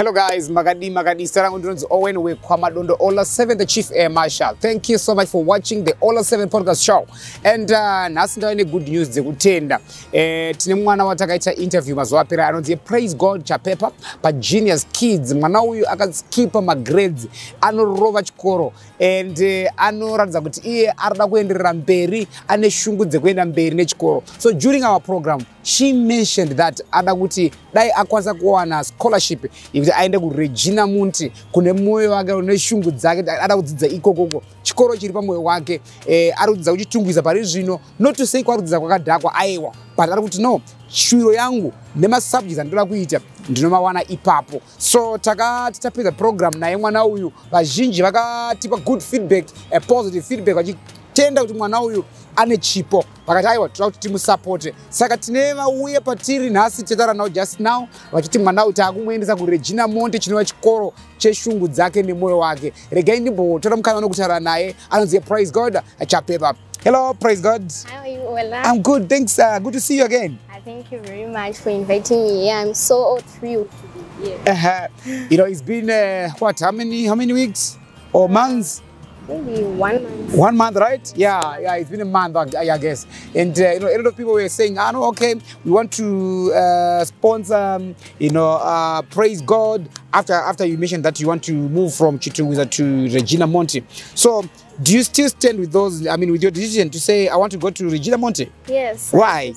hello guys. Makadi makadi. Zita rangu ndinonzi owen wekwamadondo ola 7 the chief air marshal. Thank you so much for watching the ola 7 podcast show. And uh, nhasi ndava negood news dzekutenda eh, tine mwana watakaita interview mazuva apera. Anonzi praise god chapepa pagenius kids. Mwana uyu akaskipa magrades anorova chikoro. And uh, anoratidza kuti iye arida kuenderera mberi. Ane shungu dzekuenda mberi nechikoro. So during our program she mentioned that ada kuti dai akwanisa kuwana scholarship yekuti aende kuregina munti kune mwoyo wake une shungu dzake ada kudzidza ikokoko. Chikoro chiri pamwoyo wake eh, ari kudzidza kuchitungwiza pari zvino. Notusei kwarudzidza kwakadhakwa aiwa but ari kuti no shwiro yangu nemasubjects andinoda kuita ndinomawana ipapo. So takati tapedza program naye mwana uyu. Vazhinji vakatipa good feedback a positive feedback vachitenda kuti mwana uyu ane chipo. Vakati aiwa toda kuti timusapote. Saka tine vauye patiri nhasi tetaura navo just now vachiti mwana uyu taakumuendesa kuregina monte chinova chikoro cheshungu dzake nemwoyo wake. Regai ndimbotora mukana nokutaura naye anonzi praise god chapepa hello praise god. How are you, Ola? i'm good thanks uh, good to see you again. I thank you very much for inviting me here. I'm so thrilled to be here. uh, you know it's been uh, what how many how many weeks? Or months Maybe one month. One month, right? Yeah, yeah, it's been a month, I, I guess. And uh, you know, a lot of people were saying, "I know, okay, we want to uh, sponsor, um, you know, uh, praise God." After after you mentioned that you want to move from Chitunguza to Regina Monte, so do you still stand with those? I mean, with your decision to say, "I want to go to Regina Monte"? Yes. Why?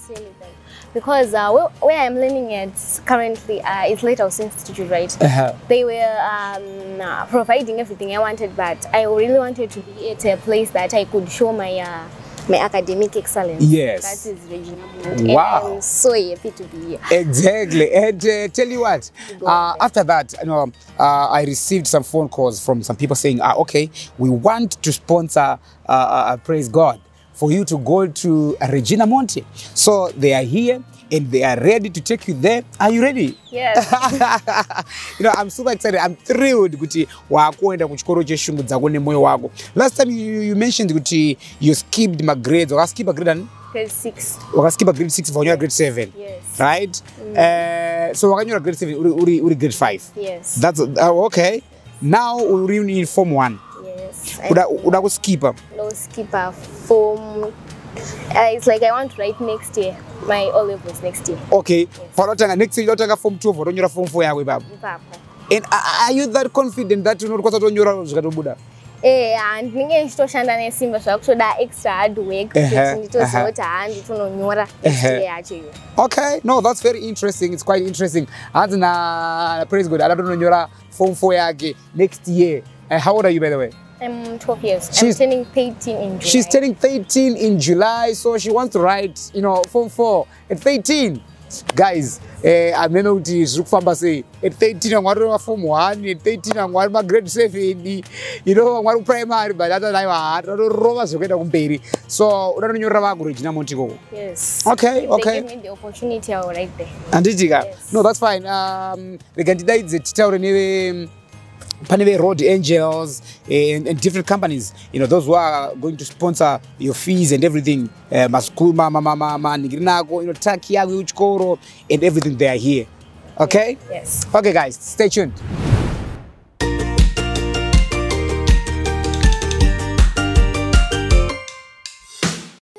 I sincerely thank- Because uh, where, where I'm learning at currently, uh, it's Lighthouse Institute, right? Uh-huh. They were um, uh, providing everything I wanted, but I really wanted to be at a place that I could show my uh, my academic excellence. Yes. That is Regina Wow. And I'm so happy to be here. Exactly. And uh, tell you what, uh, after that, you know, uh, I received some phone calls from some people saying, ah, okay, we want to sponsor uh, uh, uh, Praise God for you to go to Regina Monte. So they are here and they are ready to take you there. Are you ready? Yes. you know, I'm super excited. I'm thrilled kuti wakuenda kuchikoro cheshungu dzako nemoyo wako. Last time you, you mentioned kuti you skipped my grades. Wakaskipa grade ani? Grade six. Wakaskipa grade 6 vaunyora grade 7. Yes. right? Uh, so wakanyora grade 7 uri, uri, uri grade 5 Yes. that's uh, okay now uri in form 1 yes. Uda, uda kuskipa? Skipper form. Uh, it's like I want to write next year, my O levels next year. okay. Panotanga next year utanga form 2 votonyora form 4 yako ipapo Ipapo. and are you that confident that unokwanisa kutonyora zvikatobuda Eh, handinenge ndichitoshanda nesimba zvakutoda extra hard work kuti nditononyora next Ehe. year yacho iyo okay. No that's very interesting. It's quite interesting. Hanzi na praise god adatononyora form 4 yake next year. Uh, how old are you by the way I'm 12 years. She's- I'm turning 13 in July. She's turning 13 in July, so she wants to write, you know, form 4 at 13. Guys, eh, amene kuti zviri kufamba sei at 13 vamwe vari form 1 at 13 vamwe vari magrade 7 you know vamwe vari kuprimary but atadaiwa tatorova zvekuenda kumberi so udatonyorera vakuregina monti ikoko Yes. Okay, okay. They give me the opportunity, I will write there. handitika Yes. no that's fine um, rega ndidaidze titaure neve pane ve-road angels eh, and, and different companies you know those who are going to sponsor your fees and everything uh, maskulu maningiri nako you know taki yako yekuchikoro and everything they are here okay Yes. okay guys stay tuned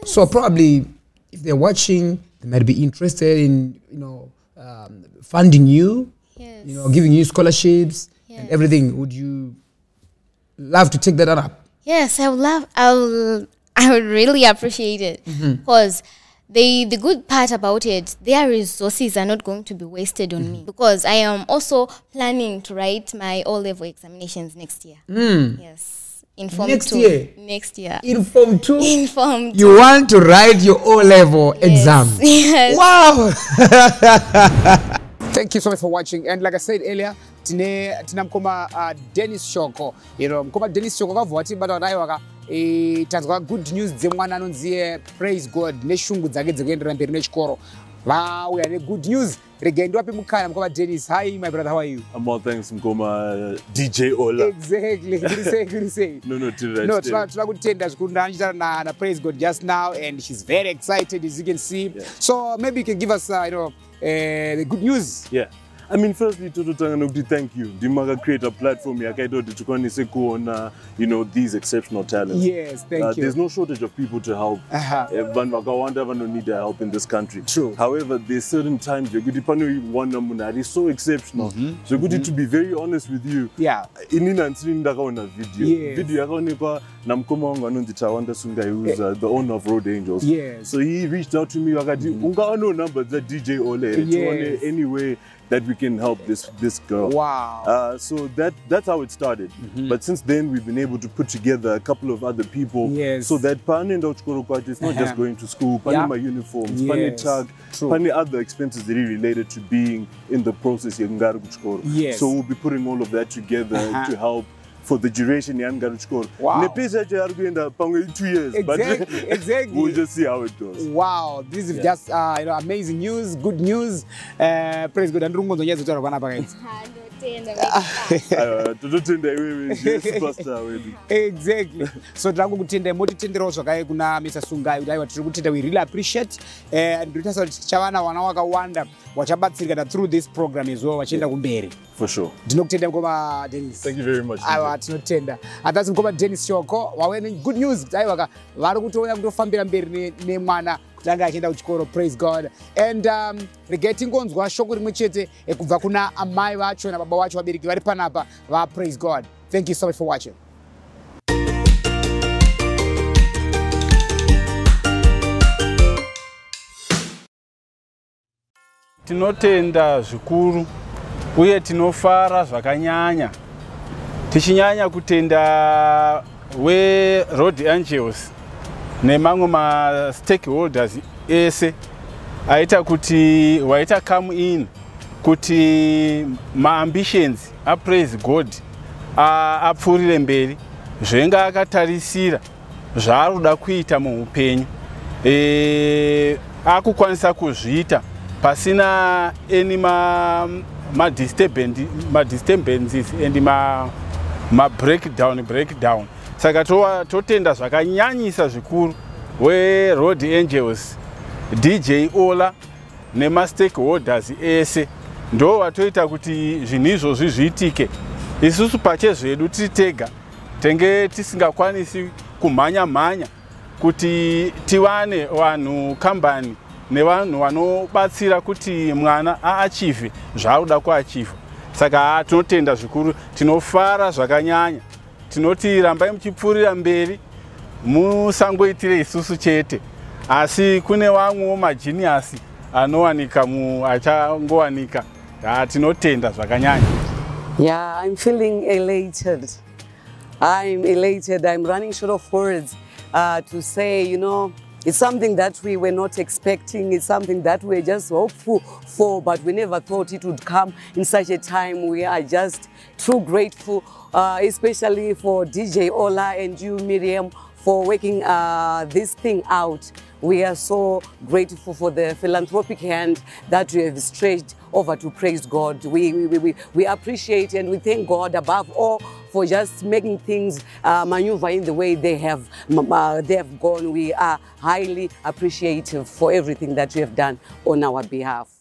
So probably, if they're watching, they might be interested in you know um, funding you, Yes. you know, giving you scholarships and everything. Would you love to take that up? Yes, I would love. I will. I would really appreciate it mm-hmm. because the the good part about it, their resources are not going to be wasted on me mm-hmm. because I am also planning to write my O level examinations next year. Mm. Yes, in form Next two. year? Next year. In Form Two, In form two. you want to write your O level exam. Yes. Wow! Thank you so much for watching. And like I said earlier, tine tina mkoma uh, Dennis Shoko. You know, mkoma Dennis Shoko kavhuwa tibata naye waka e, tanzwa good news dzemwana anonziye praise God neshungu dzake dzekuenderera mberi nechikoro. Vauya ne good news. Regai ndiwape mukana mkoma Dennis. Hi my brother, how are you? I'm all thanks Mkoma uh, DJ Ola. Exactly. Say, good to say. No, no, till right No, tuna kutenda zvikuru ndaandichitara na, na praise God just now and she's very excited as you can see. Yeah. So maybe you can give us uh, you know uh, the good news. Yeah. I mean firstly tototanga nokuti thank you. Ndimi makacreata platform yakaita kuti tikwanise kuona you know these exceptional talents. Yes thank Uh, you. there's no shortage of people to help. Aha. Eh, vanhu vakawanda vanonida help in this country. True. however there's certain times zvekuti panowana munhu ari so exceptional zvekuti to be very honest with you yeah. inini handisini ndakaona video. Yes. video yakaonekwa namukoma wangu anonzi tawanda sungaiuza the owner of road angels. Yes. so he reached out to me vakati ungawanawo number dza-dj ole here tione Yes. That we can help this, this girl wow Uh, so that that's how it started. But since then, we've been able to put together a couple of other people, Yes. so that panenda uchikoro kwacho, it's not Uh-huh. just going to school. Pane Yeah. my uniforms, pane Yes. tag, True. pane other expenses that are related to being in the process. Yes. So we'll be putting all of that together Uh-huh. to help for the duration yaangari kuchikoro. Wow. Nepesa yacho yari kuenda pamwe two years, Exactly, but exactly. we'll just see how it goes. wow this is Yeah. just uh, you know, amazing news good news uh, praise god andiri kungonzwa nyaya dzotaura panapa kaidzi Uh, tototenda iwewe superstar wedu. exactly so tiri kutendai motitenderawo zvakare kuna mr sungai kuti aiwa tiri kutenda we really appreciate Eh, and nditarisa kuti tichava nawana wakawanda wachabatsirikana through this program as well vachienda kumberi For sure. ndinokutendai mukoma denis Thank you very much. aiwa tinotenda. Hatasi mukoma denis shoko. Wave negood news. Kuti aiwa ka vari kutouya kutofambira mberi ne- nemwana kuti anga achienda kuchikoro. Praise god. And um, regai tingonzwa shoko rimwe chete eh, kubva kuna amai vacho nababa vacho vabereki vari panapa vapraise god. Thank you so much for watching. Tinotenda zvikuru uye tinofara zvakanyanya. Tichinyanya kutenda weroad angels nemamwe mastakeholders ese. Aita kuti waita come in kuti maambitions apraise god apfuurire mberi. Zvenga akatarisira zvaari kuda kuita muupenyu. E, akukwanisa kuzviita pasina any ma, ma, disturban- ma disturbances and ma, ma breakdown saka totenda zvakanyanyisa zvikuru. Weroad angels dj ola nemastakeholders ese. Ndo vatoita kuti zvinhu izvozvi zviitike. Isusu pachezvedu tiri tega tenge tisingakwanisi kumhanya-mhanya kuti tiwane vanhu kambani nevanhu vanobatsira kuti mwana aachivhe zvaakuda kuachivha saka haa tinotenda zvikuru tinofara zvakanyanya. Tinoti rambai muchipfuurira mberi musangoitire isusu chete. Asi kune vamwewo majiniasi anowanika mu achangowanika. Haa tinotenda zvakanyanya. Yeah, I'm feeling elated. I'm elated. I'm running short of words uh, to say, you know, it's something that we were not expecting. It's something that we were just hopeful for, but we never thought it would come in such a time. We are just too grateful, uh, especially for DJ Ola and you, Miriam, for working uh, this thing out. We are so grateful for the philanthropic hand that you have stretched over to praise God. We, we, we, we appreciate and we thank God above all for just making things uh, maneuver in the way they have, uh, they have gone. We are highly appreciative for everything that you have done on our behalf.